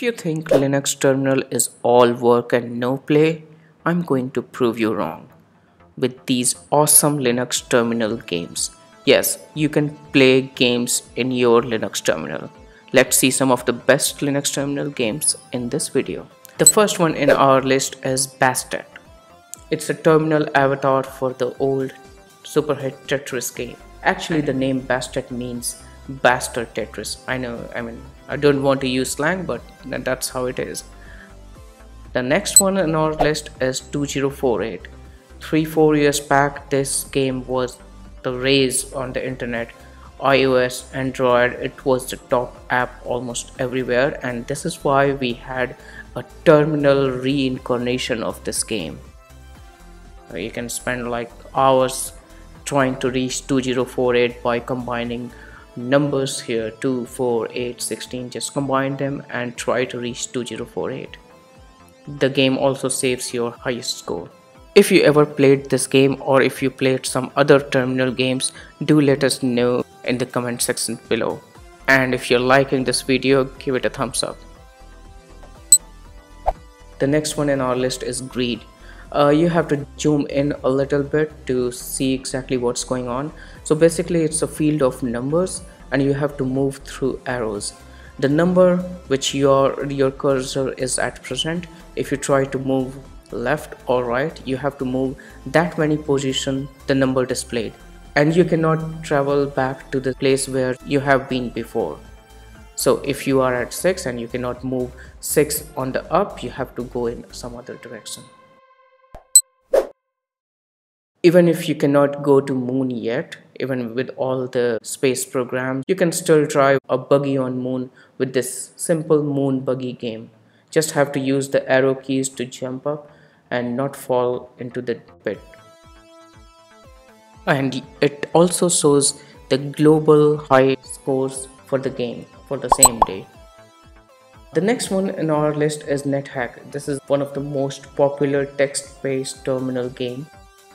If you think Linux terminal is all work and no play, I'm going to prove you wrong. With these awesome Linux terminal games. Yes, you can play games in your Linux terminal. Let's see some of the best Linux terminal games in this video. The first one in our list is Bastet. It's a terminal avatar for the old super superhit Tetris game. Actually, the name Bastet means bastard Tetris. I know, I mean, I don't want to use slang, but that's how it is. The next one on our list is 2048. Three, four years back, this game was the rage on the internet. iOS, Android, it was the top app almost everywhere, and this is why we had a terminal reincarnation of this game. Uh, you can spend like hours trying to reach 2048 by combining numbers here 2 4 8 16 just combine them and try to reach 2048 the game also saves your highest score. If you ever played this game or if you played some other terminal games do let us know in the comment section below. And if you're liking this video give it a thumbs up. The next one in our list is greed uh, you have to zoom in a little bit to see exactly what's going on. So basically it's a field of numbers and you have to move through arrows. The number which your your cursor is at present if you try to move left or right you have to move that many position the number displayed. And you cannot travel back to the place where you have been before. So if you are at 6 and you cannot move 6 on the up you have to go in some other direction even if you cannot go to moon yet even with all the space programs you can still drive a buggy on moon with this simple moon buggy game. Just have to use the arrow keys to jump up and not fall into the pit. And it also shows the global high scores for the game for the same day. The next one in our list is NetHack. This is one of the most popular text-based terminal game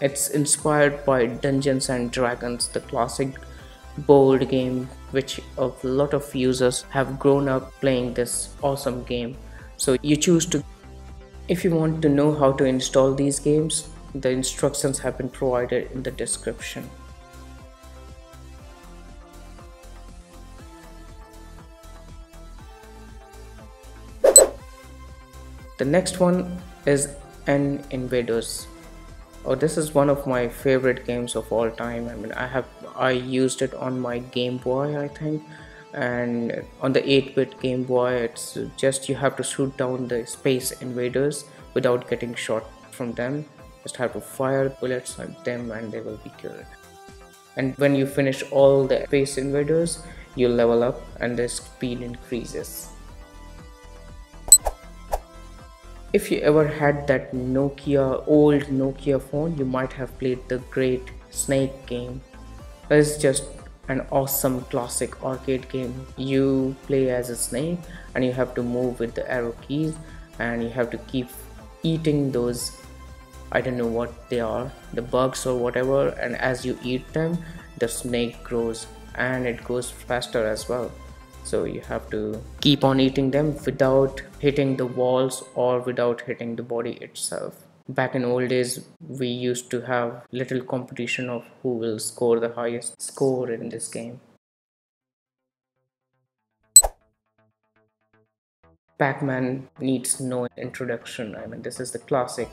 it's inspired by Dungeons and Dragons, the classic board game which a lot of users have grown up playing this awesome game. So you choose to if you want to know how to install these games, the instructions have been provided in the description. The next one is nInvaders oh this is one of my favorite games of all time. I mean i have i used it on my game boy i think. And on the 8-bit game boy it's just you have to shoot down the space invaders without getting shot from them. Just have to fire bullets at them and they will be killed. And when you finish all the space invaders you level up and the speed increases if you ever had that Nokia old Nokia phone you might have played the great snake game. It's just an awesome classic arcade game. You play as a snake and you have to move with the arrow keys and you have to keep eating those I don't know what they are the bugs or whatever and as you eat them the snake grows and it goes faster as well so you have to keep on eating them without hitting the walls or without hitting the body itself. Back in old days we used to have little competition of who will score the highest score in this game. Pac-man needs no introduction. I mean this is the classic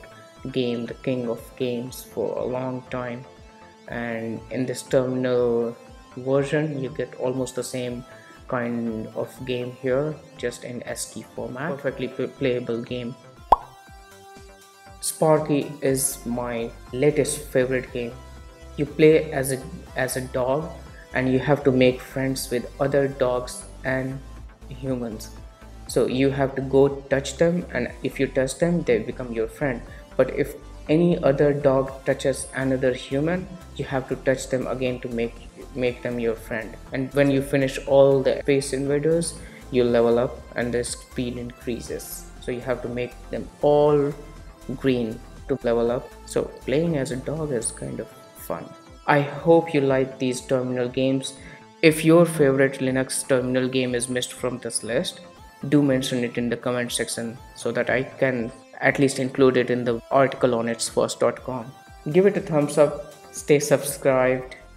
game the king of games for a long time. And in this terminal version you get almost the same kind of game here just in ASCII format. Perfectly playable game. Sparky is my latest favorite game. You play as a as a dog and you have to make friends with other dogs and humans. So you have to go touch them and if you touch them they become your friend. But if any other dog touches another human you have to touch them again to make make them your friend and when you finish all the space invaders you level up and the speed increases so you have to make them all green to level up so playing as a dog is kind of fun i hope you like these terminal games if your favorite linux terminal game is missed from this list do mention it in the comment section so that I can at least include it in the article on itsfoss.com. Give it a thumbs up, stay subscribed.